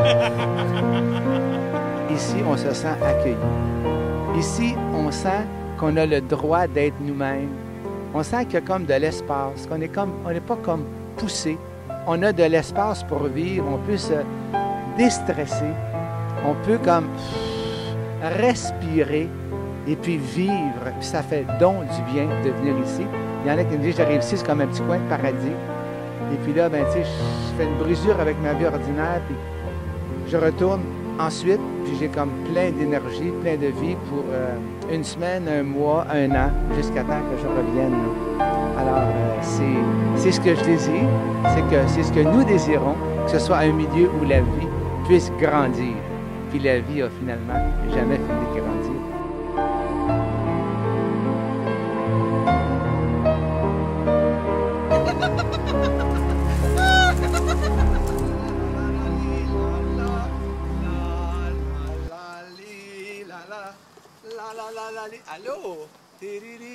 se sent accueilli. Ici, on sent qu'on a le droit d'être nous-mêmes. On sent qu'il y a comme de l'espace, qu'on est comme, on n'est pas comme poussé. On a de l'espace pour vivre, on peut se déstresser, on peut comme respirer et puis vivre. Ça fait donc du bien de venir ici. Il y en a qui me disent, j'arrive ici, c'est comme un petit coin de paradis. Et puis là, ben, je fais une brisure avec ma vie ordinaire, je retourne ensuite, puis j'ai comme plein d'énergie, plein de vie pour euh, une semaine, un mois, un an, jusqu'à temps que je revienne. Alors, euh, c'est, ce que je désire, c'est que c'est ce que nous désirons, que ce soit un milieu où la vie puisse grandir. Puis la vie a finalement jamais fini de grandir. la la la la. Tiriri.